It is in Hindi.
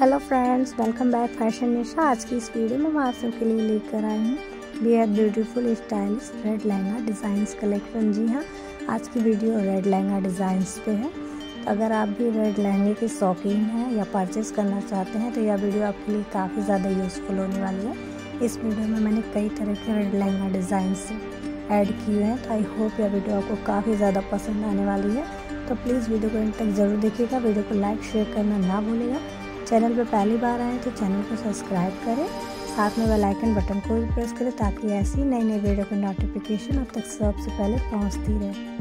Hello friends welcome back fashion Nisha आज की इस वीडियो में मैं आप सबके लिए लेकर आई हूँ। बेहद beautiful stylish red lehenga designs collection जी हाँ आज की वीडियो रेड लहंगा डिज़ाइंस पे है। अगर आप भी रेड लहंगे के शौकीन हैं या परचेज़ करना चाहते हैं तो यह वीडियो आपके लिए काफ़ी ज़्यादा यूज़फुल होने वाली है। इस वीडियो में मैंने कई तरह के रेड लहंगा डिज़ाइंस ऐड किए हैं। तो आई होप यह वीडियो आपको काफ़ी ज़्यादा पसंद आने वाली है। तो प्लीज़ वीडियो को इन तक ज़रूर देखिएगा। वीडियो को लाइक शेयर करना ना भूलेगा चैनल पर पहली बार आए तो चैनल को सब्सक्राइब करें। साथ में बेल आइकन बटन को भी प्रेस करें ताकि ऐसी नई नई वीडियो की नोटिफिकेशन अब तक सबसे पहले पहुँचती रहे।